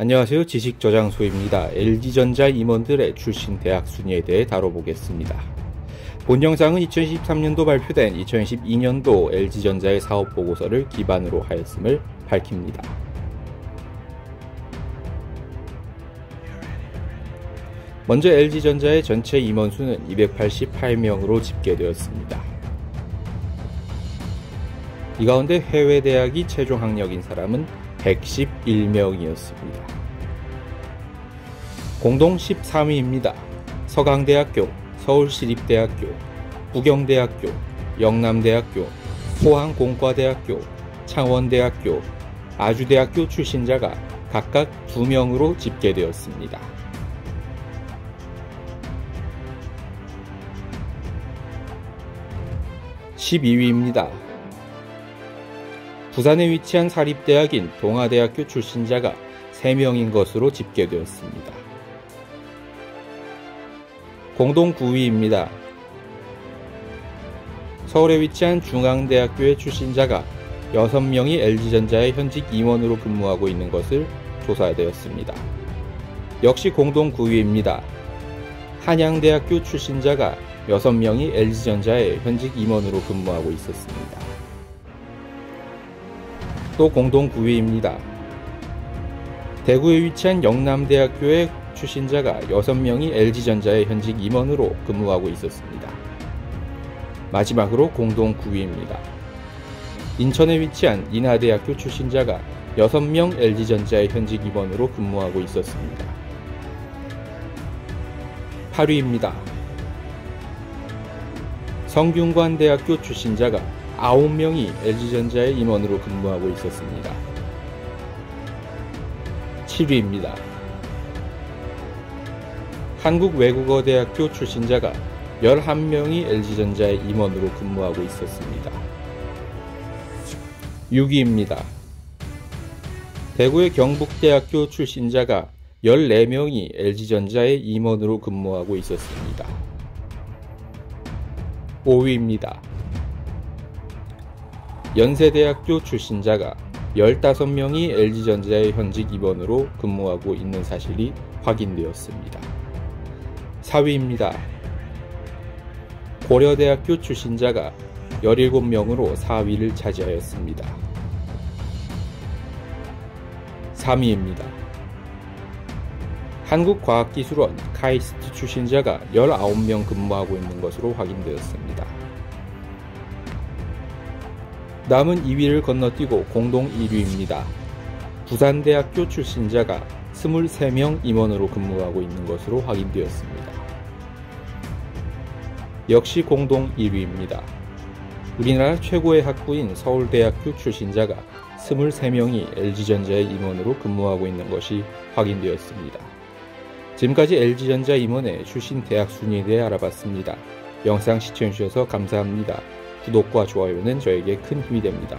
안녕하세요. 지식저장소입니다. LG전자 임원들의 출신 대학 순위에 대해 다뤄보겠습니다. 본 영상은 2013년도 발표된 2012년도 LG전자의 사업보고서를 기반으로 하였음을 밝힙니다. 먼저 LG전자의 전체 임원수는 288명으로 집계되었습니다. 이 가운데 해외 대학이 최종 학력인 사람은 111명이었습니다. 공동 13위입니다. 서강대학교, 서울시립대학교, 부경대학교, 영남대학교, 포항공과대학교, 창원대학교, 아주대학교 출신자가 각각 2명으로 집계되었습니다. 12위입니다. 부산에 위치한 사립대학인 동아대학교 출신자가 3명인 것으로 집계되었습니다. 공동 9위입니다. 서울에 위치한 중앙대학교의 출신자가 6명이 LG전자의 현직 임원으로 근무하고 있는 것을 조사되었습니다. 역시 공동 9위입니다. 한양대학교 출신자가 6명이 LG전자의 현직 임원으로 근무하고 있었습니다. 또 공동 9위입니다. 대구에 위치한 영남대학교의 출신자가 6명이 LG전자의 현직 임원으로 근무하고 있었습니다. 마지막으로 공동 9위입니다. 인천에 위치한 인하대학교 출신자가 6명 LG전자의 현직 임원으로 근무하고 있었습니다. 8위입니다. 성균관대학교 출신자가 9명이 LG전자의 임원으로 근무하고 있었습니다. 7위입니다. 한국외국어대학교 출신자가 11명이 LG전자의 임원으로 근무하고 있었습니다. 6위입니다. 대구의 경북대학교 출신자가 14명이 LG전자의 임원으로 근무하고 있었습니다. 5위입니다. 연세대학교 출신자가 15명이 LG전자의 현직 임원으로 근무하고 있는 사실이 확인되었습니다. 4위입니다. 고려대학교 출신자가 17명으로 4위를 차지하였습니다. 3위입니다. 한국과학기술원 카이스트 출신자가 19명 근무하고 있는 것으로 확인되었습니다. 남은 2위를 건너뛰고 공동 1위입니다. 부산대학교 출신자가 23명 임원으로 근무하고 있는 것으로 확인되었습니다. 역시 공동 1위입니다. 우리나라 최고의 학부인 서울대학교 출신자가 23명이 LG전자의 임원으로 근무하고 있는 것이 확인되었습니다. 지금까지 LG전자 임원의 출신 대학 순위에 대해 알아봤습니다. 영상 시청해주셔서 감사합니다. 구독과 좋아요는 저에게 큰 힘이 됩니다.